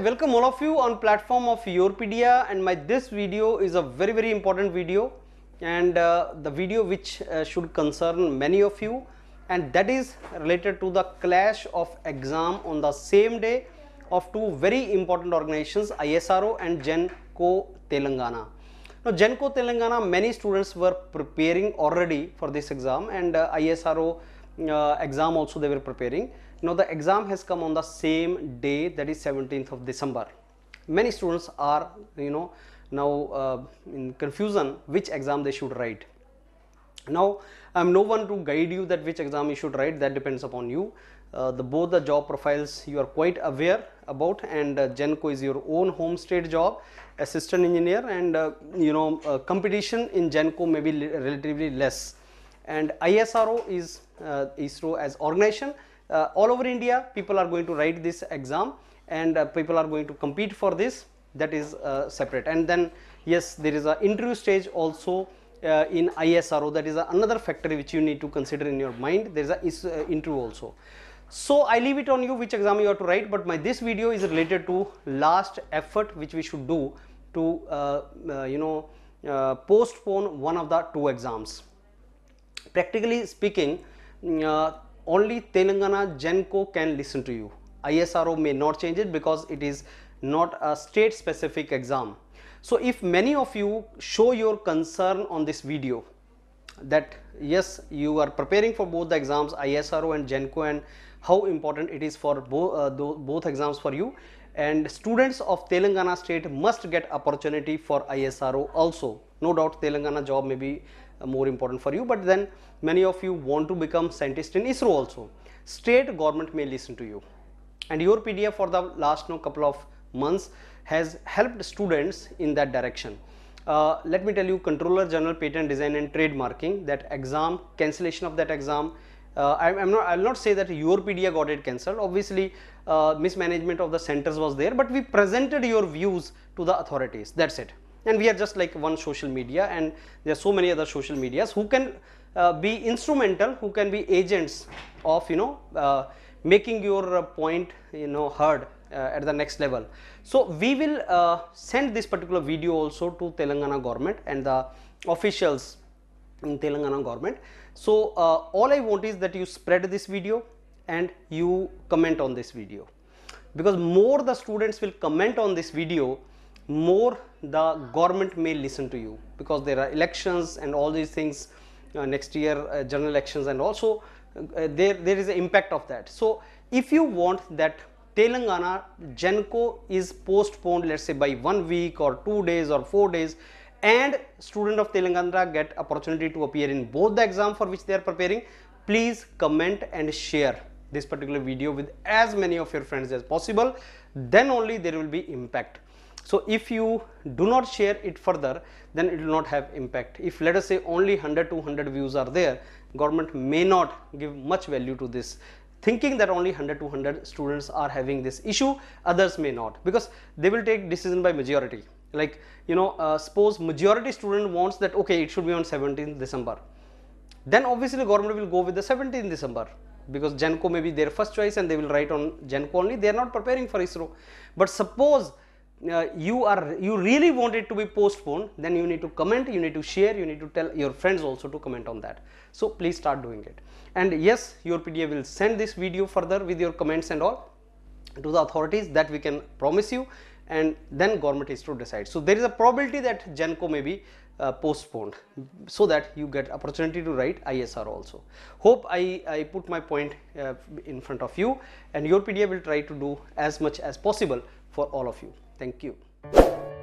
Welcome all of you on platform of Yourpedia and my this video is a very very important video and uh, the video which uh, should concern many of you and that is related to the clash of exam on the same day of two very important organizations ISRO and Genco Telangana. Now Genco Telangana many students were preparing already for this exam and uh, ISRO uh, exam also they were preparing now the exam has come on the same day that is 17th of December. Many students are you know now uh, in confusion which exam they should write. Now I am no one to guide you that which exam you should write that depends upon you. Uh, the both the job profiles you are quite aware about and uh, Genco is your own home state job assistant engineer and uh, you know uh, competition in Genco may be relatively less and ISRO is uh, ISRO as organization. Uh, all over India people are going to write this exam and uh, people are going to compete for this. That is uh, separate. And then yes there is a interview stage also uh, in ISRO that is another factor which you need to consider in your mind. There is a is, uh, interview also. So I leave it on you which exam you have to write but my this video is related to last effort which we should do to you know postpone one of the two exams practically speaking only Telangana Genco can listen to you. ISRO may not change it because it is not a state specific exam. So if many of you show your concern on this video that yes you are preparing for both the exams ISRO and Genco and how important it is for bo uh, both exams for you and students of Telangana state must get opportunity for ISRO also. No doubt Telangana job may be uh, more important for you but then many of you want to become scientist in ISRO also. State government may listen to you and Yourpedia for the last no couple of months has helped students in that direction. Uh, let me tell you controller general patent design and trademarking that exam cancellation of that exam uh, I, am not I will not say that Yourpedia got it cancelled obviously uh, mismanagement of the centers was there but we presented your views to the authorities that's it and we are just like one social media and there are so many other social medias who can uh, be instrumental who can be agents of you know uh, making your uh, point you know heard uh, at the next level. So we will uh, send this particular video also to telangana government and the officials in telangana government. So uh, all i want is that you spread this video and you comment on this video. Because more the students will comment on this video more the government may listen to you because there are elections and all these things uh, next year uh, general elections and also uh, there there is an impact of that. So if you want that telangana genco is postponed let's say by one week or two days or four days and student of telangana get opportunity to appear in both the exam for which they are preparing please comment and share this particular video with as many of your friends as possible. Then only there will be impact so if you do not share it further, then it will not have impact. If let us say only 100 200 views are there, government may not give much value to this thinking that only 100 200 students are having this issue, others may not because they will take decision by majority. Like, you know, uh, suppose majority student wants that, okay, it should be on 17th December. Then obviously government will go with the 17th December because Genco may be their first choice and they will write on Genco only. They are not preparing for ISRO. But suppose uh, you are you really want it to be postponed then you need to comment you need to share you need to tell your friends also to comment on that. So please start doing it. And yes Yourpedia will send this video further with your comments and all to the authorities that we can promise you and then government is to decide. So there is a probability that genco may be uh, postponed so that you get opportunity to write ISR also. Hope I, I put my point uh, in front of you and Yourpedia will try to do as much as possible for all of you. Thank you.